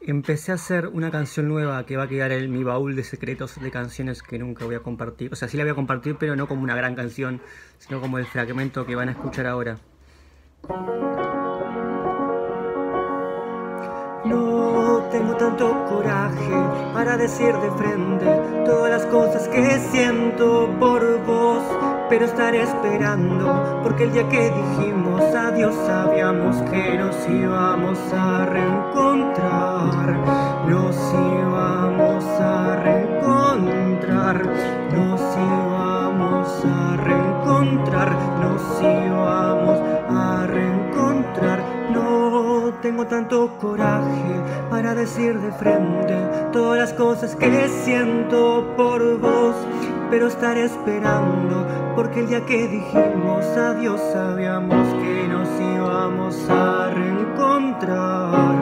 Empecé a hacer una canción nueva que va a quedar en mi baúl de secretos de canciones que nunca voy a compartir. O sea, sí la voy a compartir, pero no como una gran canción, sino como el fragmento que van a escuchar ahora. No tengo tanto coraje para decir de frente todas las cosas que siento por vos, pero estaré esperando porque el día que dijimos adiós sabíamos que nos íbamos a reencontrar, nos íbamos a reencontrar, nos íbamos a reencontrar, nos íbamos a reencontrar. No tengo tanto coraje para decir de frente todas las cosas que siento por vos, pero estaré esperando porque el día que dijimos adiós sabíamos que nos íbamos a reencontrar,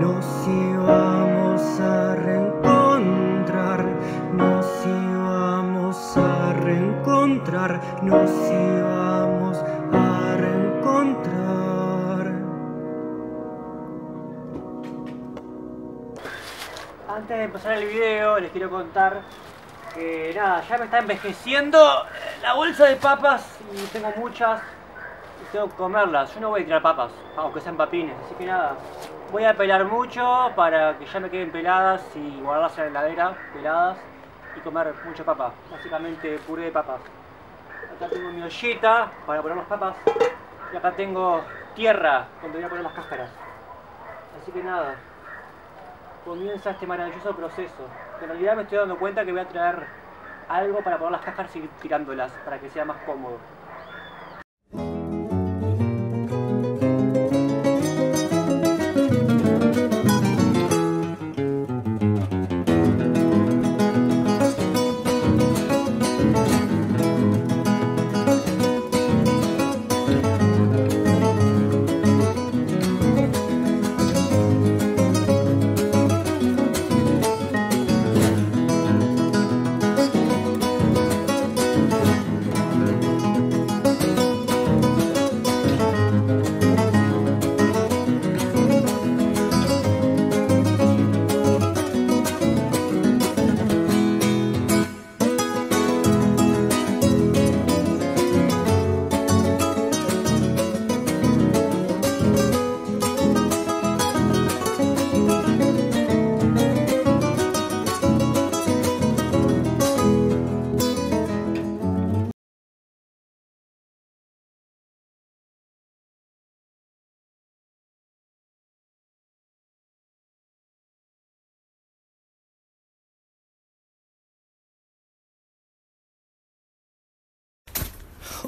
nos íbamos a reencontrar, nos íbamos a reencontrar, nos íbamos a reencontrar. Antes de empezar el video les quiero contar nada, ya me está envejeciendo la bolsa de papas y tengo muchas y tengo que comerlas. Yo no voy a tirar papas, aunque sean papines, así que nada, voy a pelar mucho para que ya me queden peladas y guardarlas en la heladera, peladas y comer mucha papa, básicamente puré de papas. Acá tengo mi ollita para poner las papas y acá tengo tierra donde voy a poner las cáscaras. Así que nada, comienza este maravilloso proceso. En realidad me estoy dando cuenta que voy a traer algo para poner las cáscaras y ir tirándolas, para que sea más cómodo.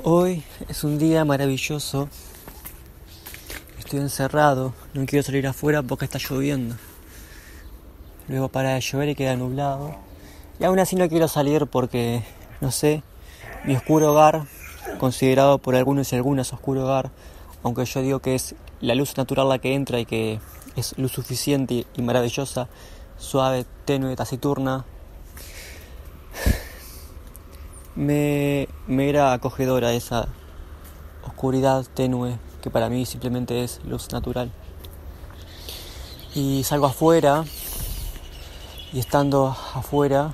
Hoy es un día maravilloso. Estoy encerrado, no quiero salir afuera porque está lloviendo. Luego para de llover y queda nublado. Y aún así no quiero salir porque, no sé, mi oscuro hogar, considerado por algunos y algunas oscuro hogar, aunque yo digo que es la luz natural la que entra y que es luz suficiente y maravillosa, suave, tenue, taciturna, me, me era acogedora esa oscuridad tenue que para mí simplemente es luz natural. Y salgo afuera y estando afuera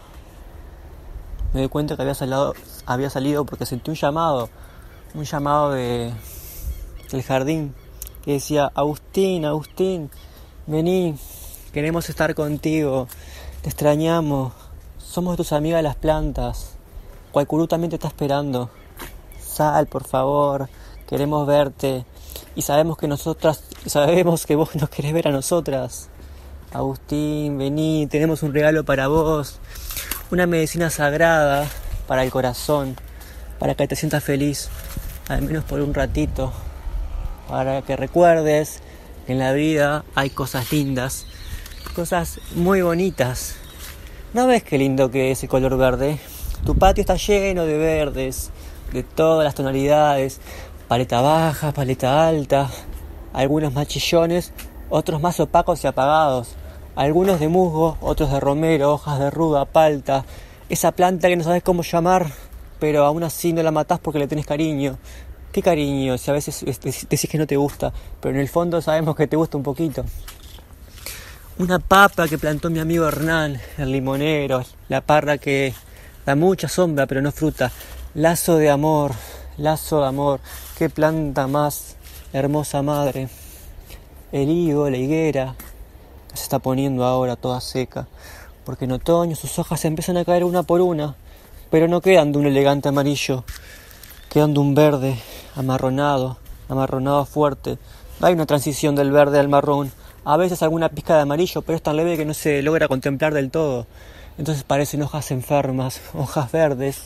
me doy cuenta que había salido, había salido porque sentí un llamado, un llamado de, del jardín que decía, Agustín, Agustín, vení, queremos estar contigo, te extrañamos, somos tus amigas las plantas. Guaycurú también te está esperando. Sal, por favor, queremos verte. Y sabemos que nosotras, sabemos que vos nos querés ver a nosotras. Agustín, vení, tenemos un regalo para vos. Una medicina sagrada para el corazón, para que te sientas feliz, al menos por un ratito. Para que recuerdes que en la vida hay cosas lindas, cosas muy bonitas. ¿No ves qué lindo que es ese color verde? Tu patio está lleno de verdes, de todas las tonalidades, paleta baja, paleta alta, algunos más chillones, otros más opacos y apagados, algunos de musgo, otros de romero, hojas de ruda, palta, esa planta que no sabes cómo llamar, pero aún así no la matás porque le tenés cariño. ¿Qué cariño? Si a veces decís que no te gusta, pero en el fondo sabemos que te gusta un poquito. una papa que plantó mi amigo Hernán, el limonero, la parra que da mucha sombra pero no fruta, lazo de amor, lazo de amor, qué planta más hermosa madre, el higo, la higuera, se está poniendo ahora toda seca, porque en otoño sus hojas empiezan a caer una por una, pero no quedan de un elegante amarillo, quedan de un verde amarronado, amarronado fuerte. Hay una transición del verde al marrón, a veces alguna pizca de amarillo, pero es tan leve que no se logra contemplar del todo. Entonces parecen hojas enfermas, hojas verdes,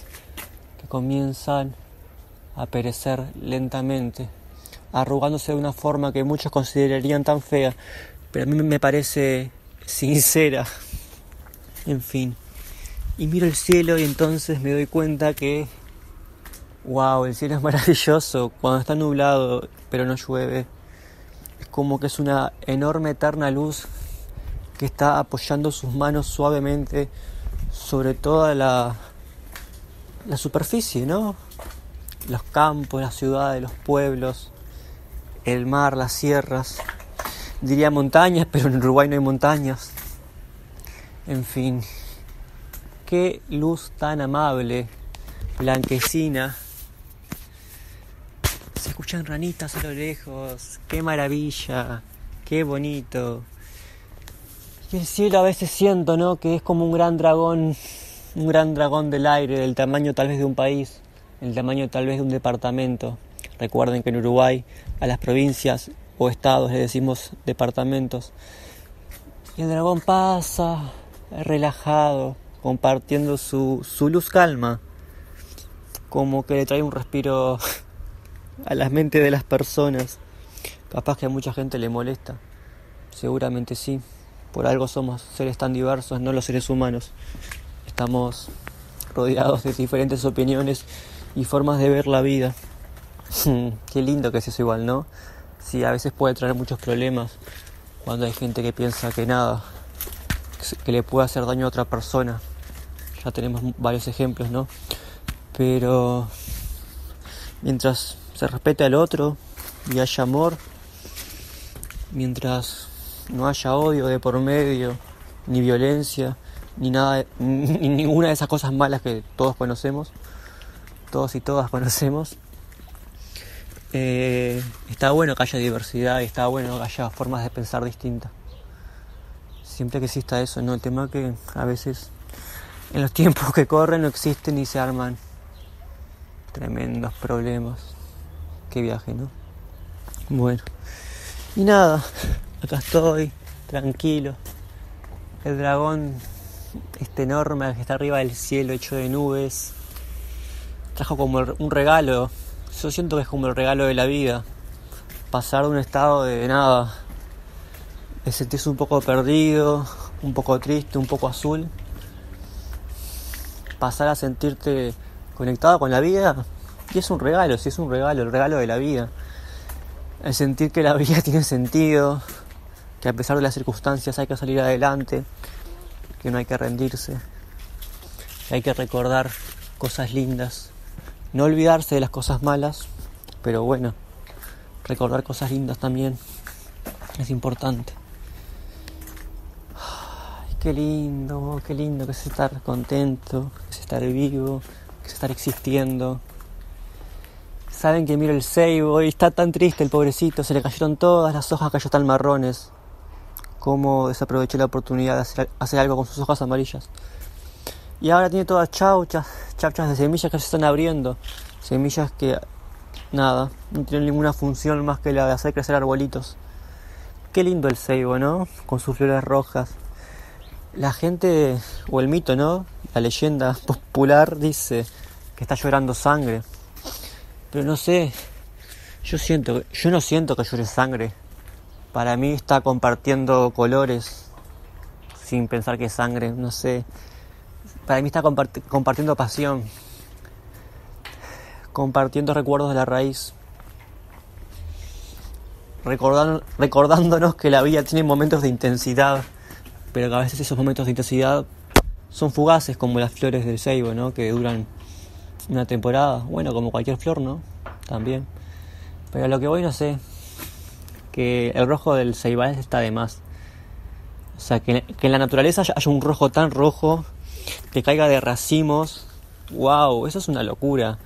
que comienzan a perecer lentamente, arrugándose de una forma que muchos considerarían tan fea, pero a mí me parece sincera. En fin. Y miro el cielo y entonces me doy cuenta que, wow, el cielo es maravilloso cuando está nublado, pero no llueve. Es como que es una enorme eterna luz que está apoyando sus manos suavemente sobre toda la, la superficie, ¿no? Los campos, las ciudades, los pueblos, el mar, las sierras. Diría montañas, pero en Uruguay no hay montañas. En fin, qué luz tan amable, blanquecina. Se escuchan ranitas a lo lejos, qué maravilla, qué bonito. Y el cielo a veces siento, ¿no? Que es como un gran dragón, un gran dragón del aire, del tamaño tal vez de un país, el tamaño tal vez de un departamento. Recuerden que en Uruguay a las provincias o estados le decimos departamentos. Y el dragón pasa relajado, compartiendo su, su luz calma, como que le trae un respiro a la mente de las personas. Capaz que a mucha gente le molesta, seguramente sí. Por algo somos seres tan diversos, no los seres humanos. Estamos rodeados de diferentes opiniones y formas de ver la vida. Qué lindo que es eso igual, ¿no? Sí, a veces puede traer muchos problemas cuando hay gente que piensa que nada, que le puede hacer daño a otra persona. Ya tenemos varios ejemplos, ¿no? Pero mientras se respete al otro y haya amor, mientras no haya odio de por medio, ni violencia, ni nada, ni ninguna de esas cosas malas que todos conocemos, todos y todas conocemos. Eh, está bueno que haya diversidad y está bueno que haya formas de pensar distintas. Siempre que exista eso, ¿no? El tema que a veces en los tiempos que corren no existen y se arman tremendos problemas. Qué viaje, ¿no? Bueno. Y nada, acá estoy, tranquilo. El dragón, este enorme que está arriba del cielo, hecho de nubes, trajo como un regalo. Yo siento que es como el regalo de la vida. Pasar de un estado de nada, de sentirse un poco perdido, un poco triste, un poco azul. Pasar a sentirte conectado con la vida. Y es un regalo, sí es un regalo, el regalo de la vida. El sentir que la vida tiene sentido, que a pesar de las circunstancias hay que salir adelante, que no hay que rendirse, que hay que recordar cosas lindas, no olvidarse de las cosas malas, pero bueno, recordar cosas lindas también es importante. Ay, qué lindo, qué lindo que es estar contento, que es estar vivo, que es estar existiendo. Saben que miro el ceibo y está tan triste el pobrecito, se le cayeron todas las hojas, cayó tan marrones cómo desaprovechó la oportunidad de hacer, algo con sus hojas amarillas. Y ahora tiene todas chauchas, chauchas de semillas que se están abriendo. Semillas que, nada, no tienen ninguna función más que la de hacer crecer arbolitos. Qué lindo el ceibo, ¿no? Con sus flores rojas. La gente, o el mito, ¿no? La leyenda popular dice que está llorando sangre. Pero no sé, yo siento, yo no siento que llore sangre para mí está compartiendo colores sin pensar que es sangre, no sé. Para mí está compartiendo pasión, compartiendo recuerdos de la raíz, recordándonos que la vida tiene momentos de intensidad, pero que a veces esos momentos de intensidad son fugaces como las flores del ceibo, ¿no? Que duran una temporada, bueno, como cualquier flor, ¿no? También. Pero a lo que voy no sé, que el rojo del Ceibal está de más. O sea, que, en la naturaleza haya un rojo tan rojo, que caiga de racimos. ¡Wow! Eso es una locura.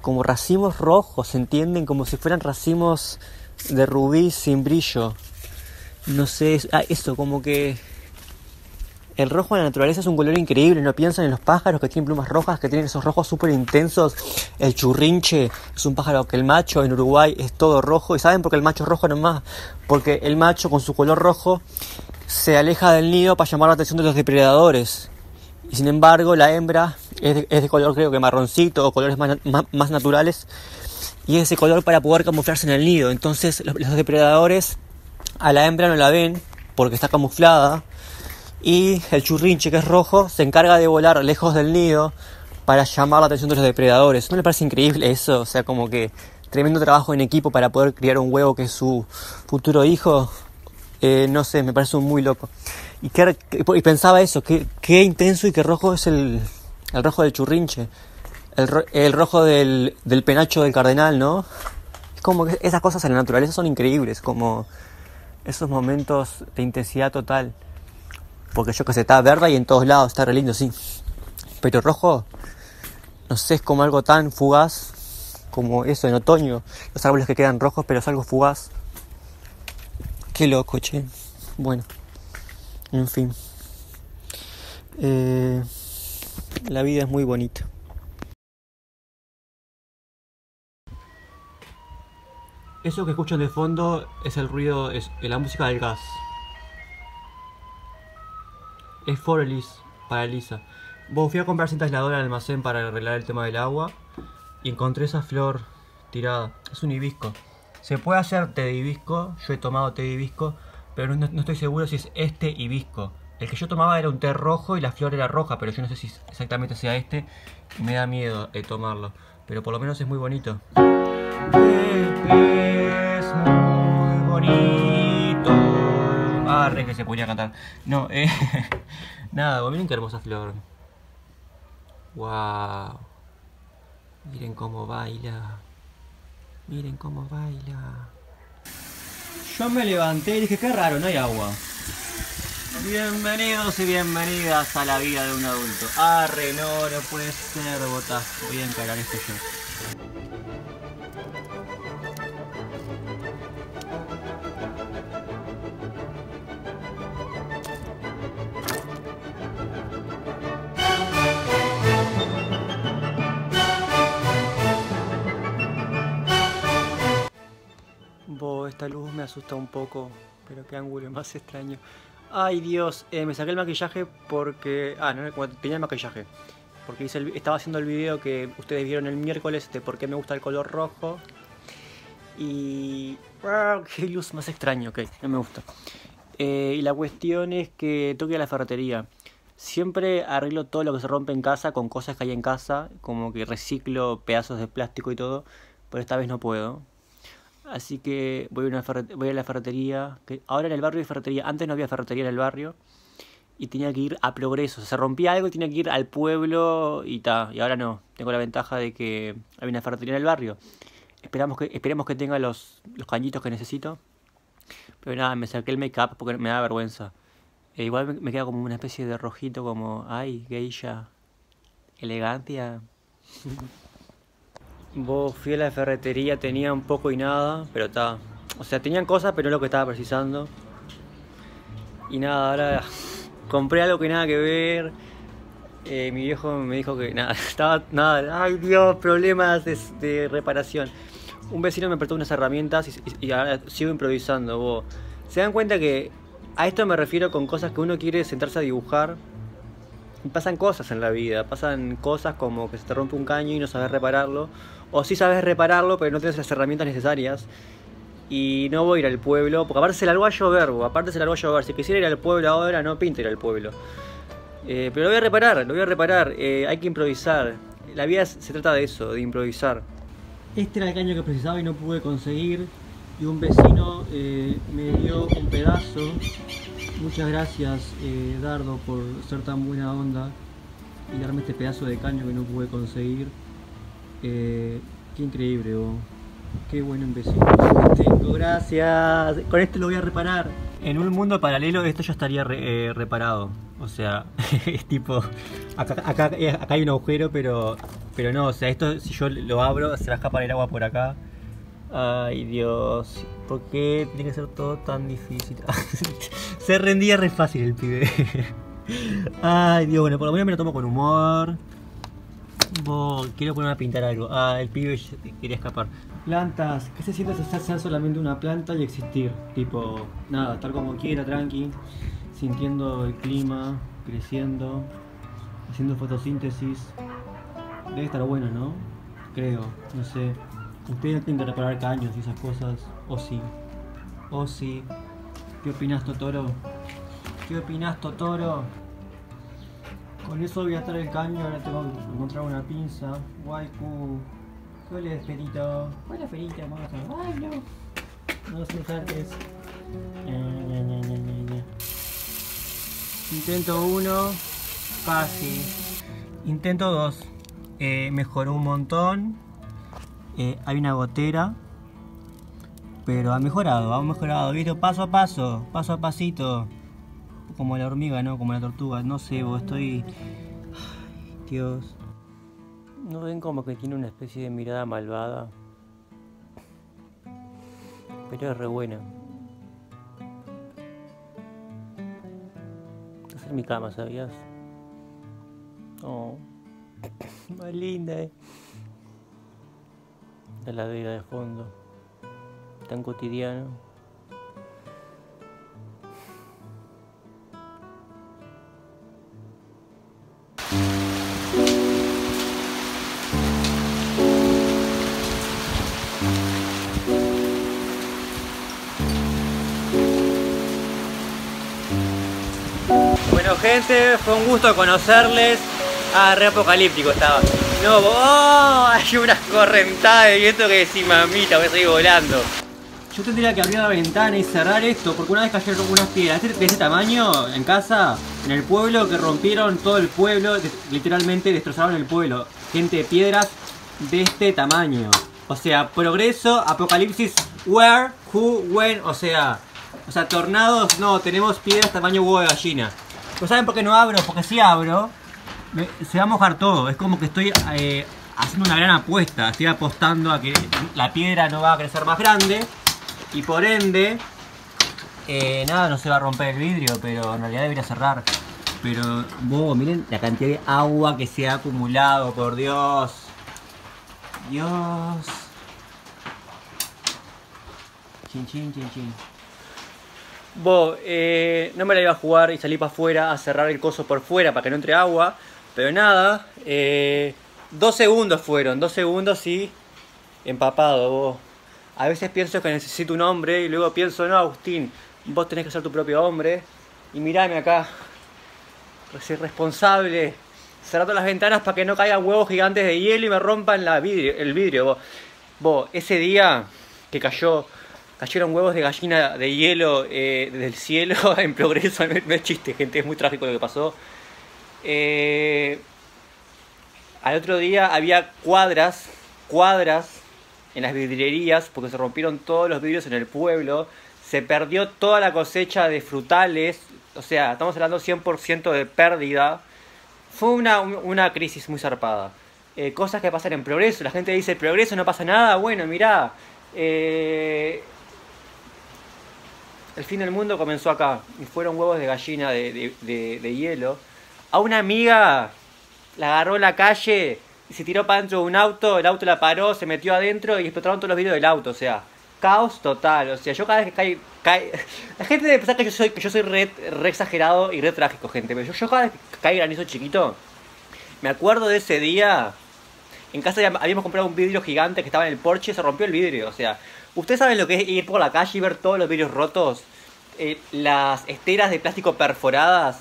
Como racimos rojos, ¿se entienden? Como si fueran racimos de rubí sin brillo. No sé, ah, eso, como que el rojo en la naturaleza es un color increíble, no piensan en los pájaros que tienen plumas rojas, que tienen esos rojos súper intensos. El churrinche es un pájaro que el macho en Uruguay es todo rojo. ¿Y saben por qué el macho es rojo nomás? Porque el macho con su color rojo se aleja del nido para llamar la atención de los depredadores. Y sin embargo la hembra es de, color creo que marroncito o colores más, naturales. Y es ese color para poder camuflarse en el nido. Entonces los depredadores a la hembra no la ven porque está camuflada y el churrinche, que es rojo, se encarga de volar lejos del nido para llamar la atención de los depredadores. ¿No le parece increíble eso? O sea, como que tremendo trabajo en equipo para poder criar un huevo que es su futuro hijo. Eh, no sé, me parece muy loco. Y, y pensaba eso, qué, qué intenso y qué rojo es el, el rojo del churrinche. El, el rojo del, del, penacho del cardenal, ¿no? Es como que esas cosas en la naturaleza son increíbles, como esos momentos de intensidad total. Porque yo que sé, está verde y en todos lados, está re lindo, sí. Pero rojo, no sé, es como algo tan fugaz como eso en otoño. Los árboles que quedan rojos, pero es algo fugaz. Qué loco, che. Bueno, en fin. Eh, la vida es muy bonita. Eso que escuchan de fondo es el ruido, es la música del gas es Forelis para Elisa. Fui a comprar cinta aisladora al almacén para arreglar el tema del agua y encontré esa flor tirada. Es un hibisco. Se puede hacer té de hibisco, yo he tomado té de hibisco, pero no, estoy seguro si es este hibisco. El que yo tomaba era un té rojo y la flor era roja, pero yo no sé si exactamente sea este me da miedo eh, tomarlo. Pero por lo menos es muy bonito. Es muy bonito. Que se podía cantar. No, eh. Nada, miren qué hermosa flor. Wow. Miren cómo baila. Miren cómo baila. Yo me levanté y dije, qué raro, no hay agua. Bienvenidos y bienvenidas a la vida de un adulto. Arre, no, no puede ser, botas. Voy a encarar esto yo. Esta luz me asusta un poco, pero qué ángulo más extraño. Ay Dios, eh, me saqué el maquillaje porque... Ah, no, tenía el maquillaje. Porque hice estaba haciendo el video que ustedes vieron el miércoles de por qué me gusta el color rojo. Y... Qué luz más extraño, ok, no me gusta. Eh, y la cuestión es que toque a la ferretería. Siempre arreglo todo lo que se rompe en casa con cosas que hay en casa, como que reciclo pedazos de plástico y todo, pero esta vez no puedo. Así que voy a, la ferretería. Ahora en el barrio hay ferretería. Antes no había ferretería en el barrio. Y tenía que ir a progreso. Se rompía algo y tenía que ir al pueblo y ta. Y ahora no. Tengo la ventaja de que hay una ferretería en el barrio. Esperamos que, esperemos que tenga los, los cañitos que necesito. Pero nada, me saqué el make-up porque me da vergüenza. E igual me, queda como una especie de rojito como, ay, geisha, elegancia. Vos fui a la ferretería, tenía un poco y nada, pero está. O sea, tenían cosas, pero no lo que estaba precisando. Y nada, ahora compré algo que nada que ver. Eh, mi viejo me dijo que nada, estaba nada, ay Dios, problemas de, reparación. Un vecino me prestó unas herramientas y, ahora sigo improvisando. Vos. Se dan cuenta que a esto me refiero con cosas que uno quiere sentarse a dibujar. Pasan cosas en la vida, pasan cosas como que se te rompe un caño y no sabes repararlo o si sabes repararlo, pero no tienes las herramientas necesarias. Y no voy a ir al pueblo, porque aparte se largó a llover, aparte se largó a llover. Si quisiera ir al pueblo ahora, no pinta ir al pueblo. Eh, pero lo voy a reparar, lo voy a reparar. Eh, hay que improvisar. La vida se trata de eso, de improvisar. Este era el caño que precisaba y no pude conseguir. Y un vecino eh, me dio un pedazo. Muchas gracias, Dardo, por ser tan buena onda y darme este pedazo de caño que no pude conseguir. Eh, qué increíble, oh. qué buen tengo, gracias. Con este lo voy a reparar. En un mundo paralelo esto ya estaría eh, reparado. O sea, es tipo... Acá, acá, eh, acá hay un agujero, pero, pero no. O sea, esto si yo lo abro se va a escapar el agua por acá. Ay Dios, ¿por qué tiene que ser todo tan difícil? se rendía re fácil el pibe. Ay Dios, bueno, por lo menos me lo tomo con humor. Quiero ponerme a pintar algo. Ah, el pibe quería escapar. Plantas, ¿qué se siente ser solamente una planta y existir? Tipo, nada, estar como quiera, tranqui, sintiendo el clima, creciendo, haciendo fotosíntesis. Debe estar bueno, ¿no? Creo, no sé. Ustedes tienen que reparar caños y esas cosas. O sí. O sí. ¿Qué opinas, Totoro? ¿Qué opinas, Totoro? Con eso voy a estar el caño, ahora tengo que encontrar una pinza. Waiku. Hola, Esperito. Hola, Ferita, vamos a... ¡Ay, no! No ña, ña, ña. Intento uno. Casi. Intento dos. Eh, mejoró un montón. Eh, hay una gotera. Pero ha mejorado, ha mejorado. ¿Viste? Paso a paso, paso a pasito. Como la hormiga, ¿no? Como la tortuga. No sé, vos estoy... Ay, Dios. ¿No ven como que tiene una especie de mirada malvada? Pero es re buena. Estás en mi cama, ¿sabías? Oh, más linda, eh. La ladera de fondo. Tan cotidiano. Bueno gente, fue un gusto conocerles. Ah, re apocalíptico estaba. No, oh, hay unas correntadas de viento que decís, mamita, voy a seguir volando. Yo tendría que abrir la ventana y cerrar esto, porque una vez cayeron unas piedras de este tamaño en casa, en el pueblo, que rompieron todo el pueblo, literalmente destrozaron el pueblo. Gente de piedras de este tamaño. O sea, progreso, apocalipsis, where, who, when, o sea, o sea, tornados, no, tenemos piedras tamaño huevo de gallina. ¿Pero saben por qué no abro? Porque si abro, se va a mojar todo. Es como que estoy eh, haciendo una gran apuesta. Estoy apostando a que la piedra no va a crecer más grande. Y por ende, eh, nada, no se va a romper el vidrio, pero en realidad debería cerrar. Pero, vos, miren la cantidad de agua que se ha acumulado, por Dios. Dios. Chin, chin, chin, chin. Bo, eh, no me la iba a jugar y salí para afuera a cerrar el coso por fuera para que no entre agua. Pero nada, eh, dos segundos fueron, dos segundos y empapado. Vos. A veces pienso que necesito un hombre y luego pienso, no, Agustín, vos tenés que ser tu propio hombre. Y mirame acá, soy responsable, cerrando las ventanas para que no caigan huevos gigantes de hielo y me rompan la vidrio, el vidrio. Vos. Vos, ese día que cayó cayeron huevos de gallina de hielo eh, del cielo en progreso. No es chiste, gente, es muy trágico lo que pasó. Eh, al otro día había cuadras, cuadras en las vidrierías porque se rompieron todos los vidrios en el pueblo. Se perdió toda la cosecha de frutales. O sea, estamos hablando 100% de pérdida. Fue una, una crisis muy zarpada. Eh, cosas que pasan en progreso. La gente dice, progreso no pasa nada. Bueno, mirá. eh, el fin del mundo comenzó acá. Y fueron huevos de gallina de, hielo. A una amiga la agarró en la calle y se tiró para dentro de un auto. El auto la paró, se metió adentro y explotaron todos los vidrios del auto. O sea, caos total. O sea, yo cada vez que cae. cae- La gente debe pensar que yo soy, que yo soy re, re exagerado y re trágico, gente. Pero yo, cada vez que cae granizo chiquito, me acuerdo de ese día. En casa habíamos comprado un vidrio gigante que estaba en el porche y se rompió el vidrio. O sea, ¿ustedes saben lo que es ir por la calle y ver todos los vidrios rotos? Eh, las esteras de plástico perforadas,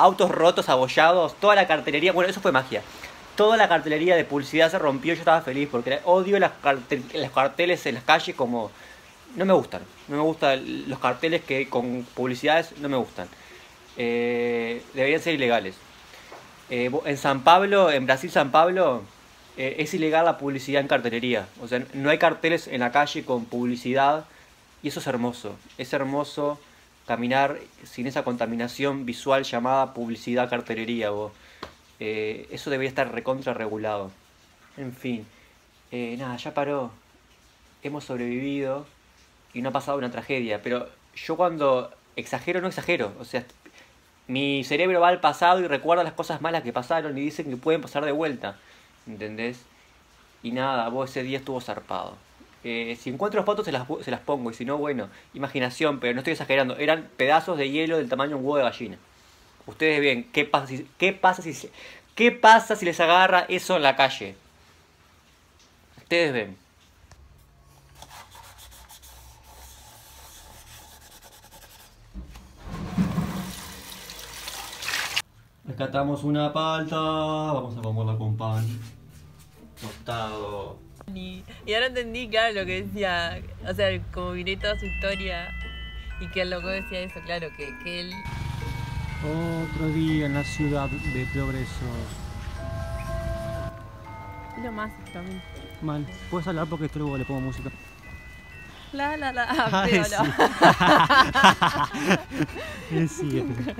autos rotos, abollados, toda la cartelería. Bueno, eso fue magia. Toda la cartelería de publicidad se rompió. Yo estaba feliz porque odio las, cartel- los carteles en las calles como. No me gustan. No me gustan los carteles que con publicidades. No me gustan. Eh, deberían ser ilegales. Eh, en San Pablo, en Brasil, San Pablo, eh, es ilegal la publicidad en cartelería. O sea, no hay carteles en la calle con publicidad. Y eso es hermoso. Es hermoso caminar sin esa contaminación visual llamada publicidad cartelería. Vos. Eh, eso debería estar recontra regulado. En fin, eh, nada, ya paró. Hemos sobrevivido y no ha pasado una tragedia. Pero yo cuando exagero, no exagero. O sea, mi cerebro va al pasado y recuerda las cosas malas que pasaron y dicen que pueden pasar de vuelta. ¿Entendés? Y nada, vos ese día estuvo zarpado. Eh, si encuentro fotos se las, se las pongo y si no, bueno, imaginación, pero no estoy exagerando. Eran pedazos de hielo del tamaño de un huevo de gallina. Ustedes ven, ¿qué pasa si, qué pasa si, qué pasa si les agarra eso en la calle? Ustedes ven. Rescatamos una palta, vamos a comerla con pan tostado. Y, y ahora entendí, claro, lo que decía, o sea, como miré toda su historia y que el loco decía eso, claro, que, que él... Otro día en la ciudad de progreso. Es lo más también. Mal. ¿Puedes hablar porque esto luego le pongo música? La, la, la, ah, Ay, sí. no. Es cierto.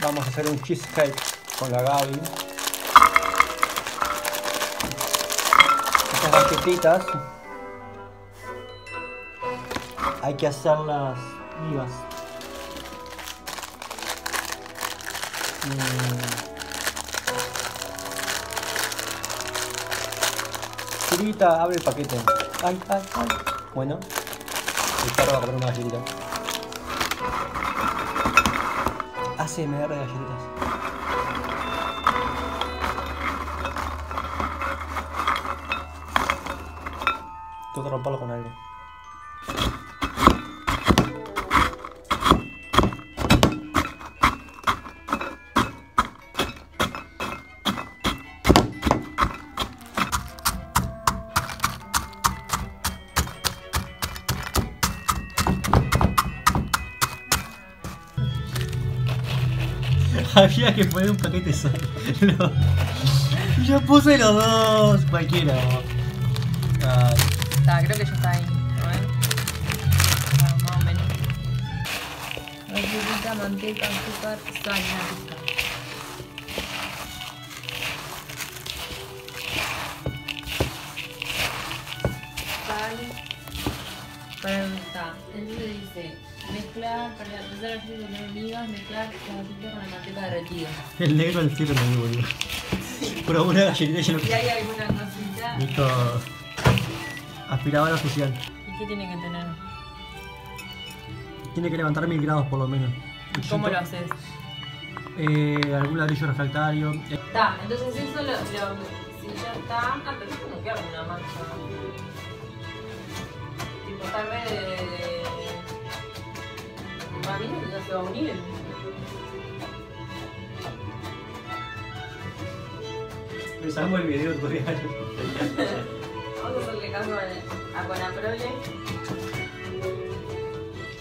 Vamos a hacer un cheesecake con la Gaby. Estas galletitas hay que hacerlas vivas. Mm. Chirita, abre el paquete. Ay, ay, ay. Bueno, el perro va a comer una galletita. ACMR de galletitas. Romperlo con algo. Había que poner un paquete solo. Yo puse los dos, cualquiera. Creo que ya está ahí. A ver. Ah, más o menos. Manteca, azúcar, sal. Para dónde está. Entonces dice, mezclar, para empezar a hacer con migas, mezclar la galletita con la manteca derretida. El negro al cielo me boludo. Pero una galletita ya no Si hay alguna cosita, Listo. Aspiradora social. ¿y qué tiene que tener? Tiene que levantar mil grados por lo menos. Y ¿Cómo lo haces? Eh, algún ladrillo refractario. Está, entonces eso lo, lo- si ya está, ah, pero eso no queda como una mancha. Tipo, está re de, de... Para mí no se va a unir. Empezamos el video tutorial. Vamos a hacerle caso a, a Conaprole.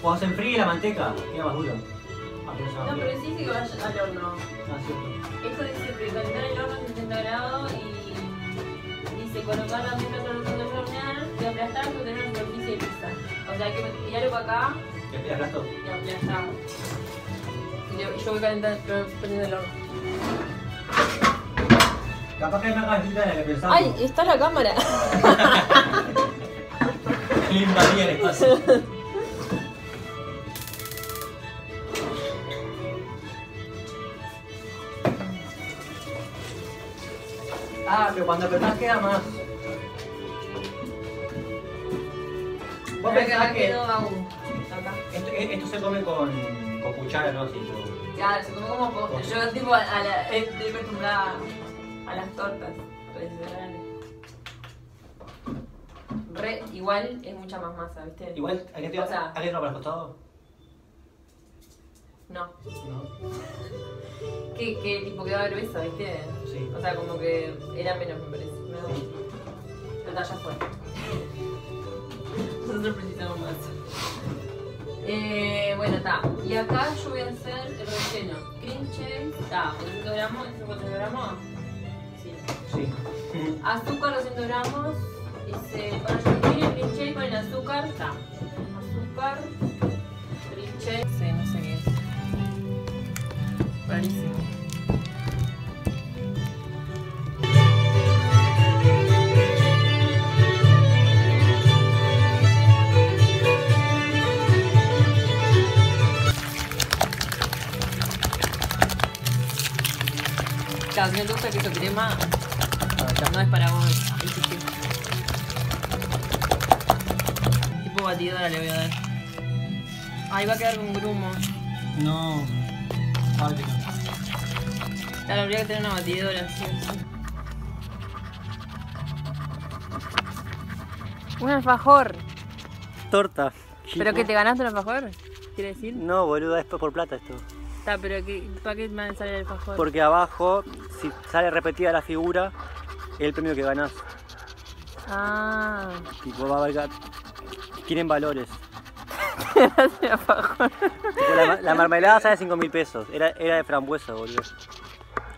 Cuando se enfríe la manteca, queda más duro. No, pero sí que vaya al horno. Ah, cierto. Esto dice precalentar el horno a 60 grados y dice colocar la manteca sobre el fondo del hornear y aplastar hasta tener una superficie lisa. O sea, hay que tirarlo para acá y aplastar. Y yo, y yo voy calentando, el horno. Capaz que me hagas de la que pensaba. ¡Ay! Está la cámara. Invadía el espacio. Ah, pero cuando apretás queda más. Vos pensás que esto, esto se come con, con cuchara, ¿no? Así, como- Claro, se come como postre. Yo tipo a la, estoy acostumbrada a las tortas tradicionales. Re, igual es mucha más masa, ¿viste? Igual, ¿a qué te O sea- ¿a qué te lo para el costado? No. No. Que, que tipo quedaba gruesa, ¿viste? Sí. O sea, como que era menos, me parece. Menos. Pero ya fue. Nosotros precisamos más. Eh, bueno, está. Y acá yo voy a hacer el relleno. Cream cheese, está. 400 gramos, ¿es 400 gramos? Sí. Azúcar 200 gramos. Dice, para el cream cheese con el azúcar, está. Azúcar. dulce. Sí, no sé qué es. Rarísimo. No te gusta queso crema, no es para vos. Tipo batidora le voy a dar. Ahí va a quedar con grumo. No. Claro, habría que tener una batidora, sí. sí. Un alfajor. Torta. ¿Pero que te ganaste un alfajor? ¿Quiere decir? No, boluda, es por plata esto. Está, pero que, ¿para qué me sale el alfajor? Porque abajo, si sale repetida la figura, es el premio que ganás. Ah. Tipo, va a valgar. Quieren valores. Tipo, la, la mermelada sale 5 mil pesos. Era, era de frambuesa, boludo.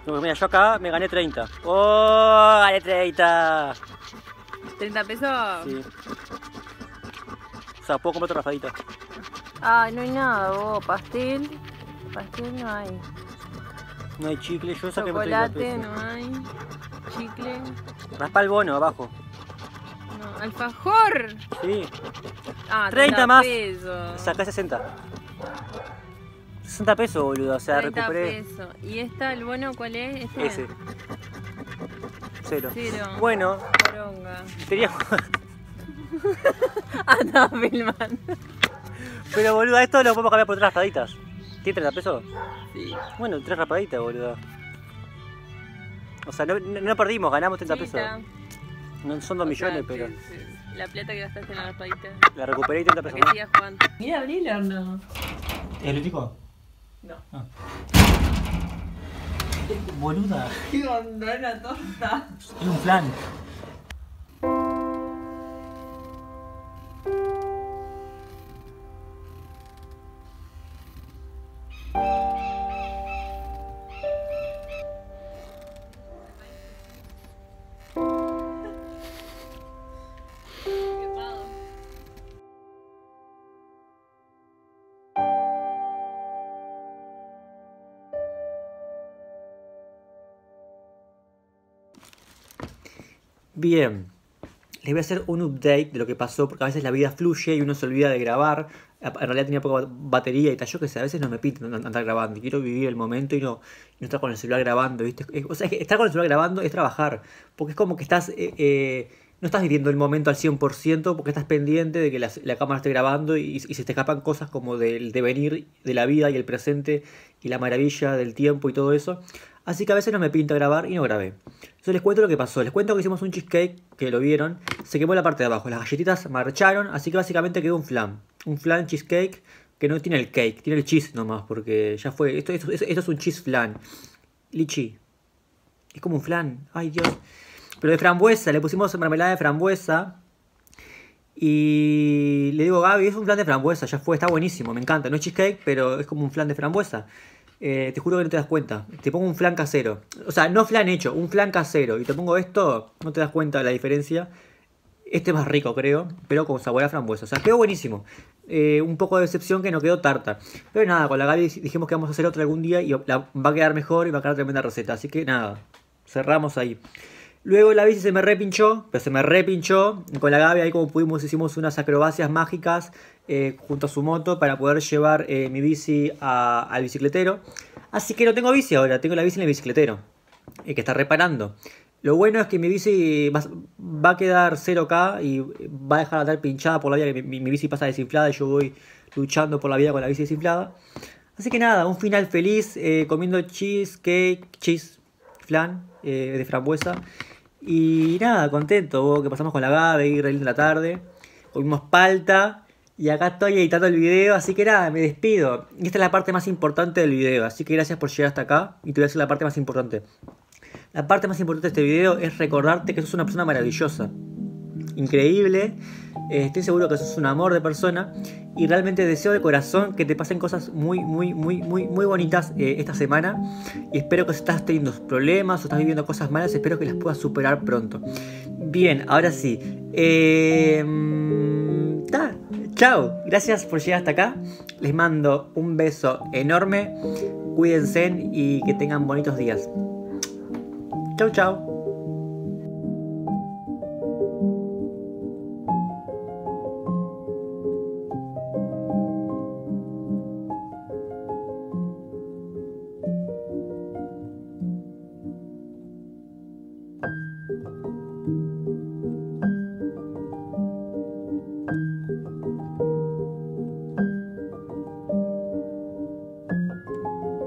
No, mira, yo acá me gané 30. ¡Oh! ¡Gané 30! ¿30 pesos? Sí. O sea, puedo comprar otra rafadita. Ay, no hay nada, vos. Pastel. Pastel no hay. No hay chicle, yo saqué por 30 Chocolate no hay. Chicle. Raspa el bono abajo. No. ¡Alfajor! Sí. Ah, 30 más. pesos. Sacá 60. 60 pesos, boludo. O sea, 30 recuperé pesos. ¿Y esta, el bueno, cuál es? Este. ese. Cero. Cero. Bueno, Poronga. teníamos. Ah, estaba filmando. Pero boludo, esto lo podemos cambiar por tres raspaditas. ¿Tiene 30 pesos? Sí. Bueno, tres raspaditas, boludo. O sea, no, no- no perdimos, ganamos 30 Sí, pesos. No son 2 O sea, millones, pero La plata que gastaste en la raspadita. la recuperé y 30 Para pesos que más. sigas jugando. Mira, abrí el horno. ¿El eléctrico? No. Boluda, ¿Qué onda? Una torta. es un plan. Bien, les voy a hacer un update de lo que pasó, porque a veces la vida fluye y uno se olvida de grabar. En realidad tenía poca batería y tal. Yo que sé, a veces no me pinta andar grabando. Quiero vivir el momento y no, estar con el celular grabando, ¿viste? O sea, estar con el celular grabando es trabajar, porque es como que estás. eh, eh, no estás viviendo el momento al 100% porque estás pendiente de que la, cámara esté grabando y, se te escapan cosas como del devenir de la vida y el presente y la maravilla del tiempo y todo eso. Así que a veces no me pinta grabar y no grabé. Entonces les cuento lo que pasó. Les cuento que hicimos un cheesecake, que lo vieron. Se quemó la parte de abajo. Las galletitas marcharon, así que básicamente quedó un flan. Un flan cheesecake que no tiene el cake, tiene el cheese nomás, porque ya fue. Esto, esto- esto es un cheese flan. Lichi. Es como un flan. Ay, Dios. Pero de frambuesa, le pusimos mermelada de frambuesa. Y le digo, Gaby, es un flan de frambuesa, ya fue, está buenísimo, me encanta. No es cheesecake, pero es como un flan de frambuesa. Eh, te juro que no te das cuenta. Te pongo un flan casero. O sea, no flan hecho, un flan casero. Y te pongo esto, no te das cuenta de la diferencia. Este es más rico, creo, pero con sabor a frambuesa. O sea, quedó buenísimo. Eh, un poco de decepción que no quedó tarta. Pero nada, con la Gaby dijimos que vamos a hacer otra algún día y la- va a quedar mejor y va a quedar tremenda receta. Así que nada, cerramos ahí. Luego la bici se me repinchó, pero se me repinchó. Con la Gaby ahí como pudimos hicimos unas acrobacias mágicas eh, junto a su moto para poder llevar eh, mi bici a- al bicicletero. Así que no tengo bici ahora, tengo la bici en el bicicletero, eh, que está reparando. Lo bueno es que mi bici va, va a quedar 0K y va a dejar de andar pinchada por la vida, que mi- mi bici pasa desinflada y yo voy luchando por la vida con la bici desinflada. Así que nada, un final feliz eh, comiendo cheesecake, cheese, flan eh, de frambuesa. Y nada, contento, que pasamos con la Gabe, re linda la tarde. Comimos palta y acá estoy editando el video, así que nada, me despido. Y esta es la parte más importante del video, así que gracias por llegar hasta acá y te voy a decir la parte más importante. La parte más importante de este video es recordarte que sos una persona maravillosa, increíble. eh, estoy seguro que sos un amor de persona y realmente deseo de corazón que te pasen cosas muy, muy, muy, muy, muy bonitas eh, esta semana. Y espero que si estás teniendo problemas o estás viviendo cosas malas, espero que las puedas superar pronto. Bien, ahora sí. Eh, mm, ta. Chao, gracias por llegar hasta acá. Les mando un beso enorme. Cuídense y que tengan bonitos días. Chau, chau.